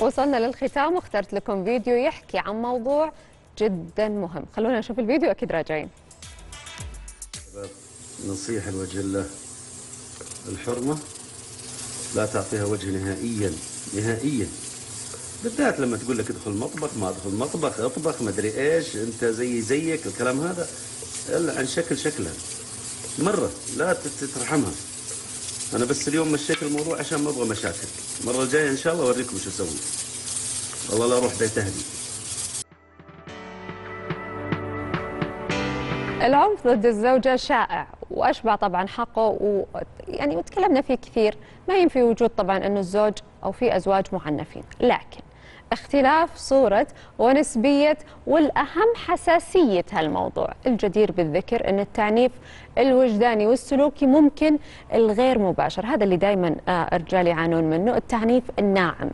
وصلنا للختام واخترت لكم فيديو يحكي عن موضوع جدا مهم. خلونا نشوف الفيديو أكيد راجعين. نصيحة لوجه الله الحرمة لا تعطيها وجه نهائيا نهائيا. بالذات لما تقول لك ادخل مطبخ ما ادخل مطبخ اطبخ ما أدري إيش أنت زي زيك الكلام هذا. إلا عن شكل شكلها. مرة لا تترحمها. أنا بس اليوم مشيت الموضوع عشان ما أبغى مشاكل. المرة الجاية إن شاء الله أوريكم شو أسوي. والله لا أروح بيت أهلي. العنف ضد الزوجة شائع وأشبع طبعا حقه و يعني وتكلمنا فيه كثير. ما ينفي وجود طبعا أنه الزوج أو في أزواج معنفين. لكن اختلاف صورة ونسبية والأهم حساسية هالموضوع. الجدير بالذكر أن التعنيف الوجداني والسلوكي ممكن الغير مباشر. هذا اللي دائما الرجال يعانون منه. التعنيف الناعم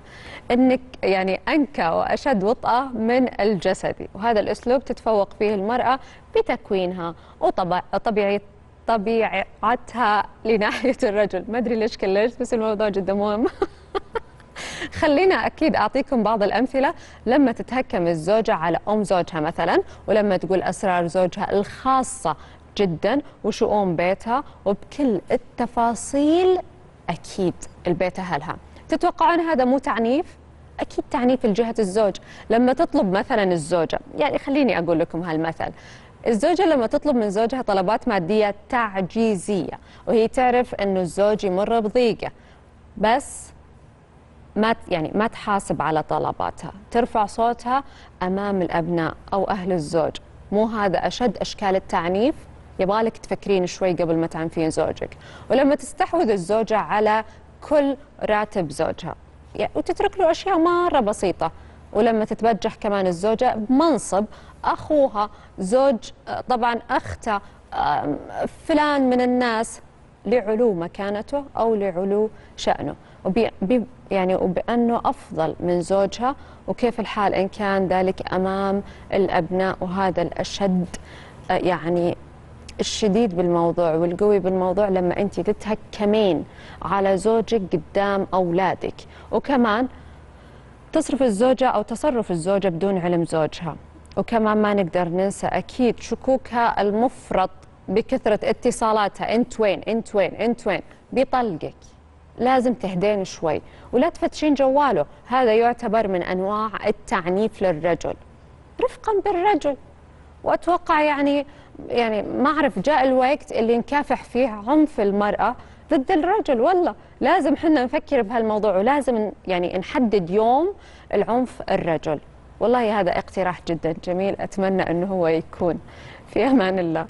أنك يعني أنكى وأشد وطأة من الجسدي. وهذا الأسلوب تتفوق فيه المرأة بتكوينها وطبيعية طبيعتها لناحية الرجل. ما أدري ليش كلشت بس الموضوع جدا مهم. خلينا أكيد أعطيكم بعض الأمثلة لما تتهكم الزوجة على أم زوجها مثلا ولما تقول أسرار زوجها الخاصة جدا وشؤون بيتها وبكل التفاصيل أكيد البيت أهلها. تتوقعون هذا مو تعنيف؟ أكيد تعنيف لجهة الزوج. لما تطلب مثلا الزوجة يعني خليني أقول لكم هالمثل. الزوجة لما تطلب من زوجها طلبات مادية تعجيزية وهي تعرف أنه الزوج يمر بضيقة. بس ما يعني ما تحاسب على طلباتها. ترفع صوتها أمام الأبناء أو أهل الزوج. مو هذا أشد أشكال التعنيف؟ يبغالك تفكرين شوي قبل ما تعنفين زوجك. ولما تستحوذ الزوجة على كل راتب زوجها. يعني وتترك له أشياء مرة بسيطة. ولما تتبجح كمان الزوجة بمنصب أخوها زوج طبعا أخته فلان من الناس لعلو مكانته أو لعلو شأنه. وبي يعني وبأنه أفضل من زوجها وكيف الحال إن كان ذلك أمام الأبناء وهذا الأشد يعني الشديد بالموضوع والقوي بالموضوع لما أنت تتهكمين على زوجك قدام أولادك. وكمان تصرف الزوجة أو تصرف الزوجة بدون علم زوجها. وكمان ما نقدر ننسى أكيد شكوكها المفرط بكثرة اتصالاتها. انت وين؟ انت وين؟ انت وين؟ بيطلقك لازم تهدين شوي. ولا تفتشين جواله. هذا يعتبر من أنواع التعنيف للرجل. رفقا بالرجل. وأتوقع يعني يعني ما أعرف جاء الوقت اللي نكافح فيه عنف المرأة ضد الرجل. والله لازم حنا نفكر بهالموضوع ولازم يعني نحدد يوم العنف الرجل. والله هذا اقتراح جدا جميل. أتمنى أنه هو يكون. في أمان الله.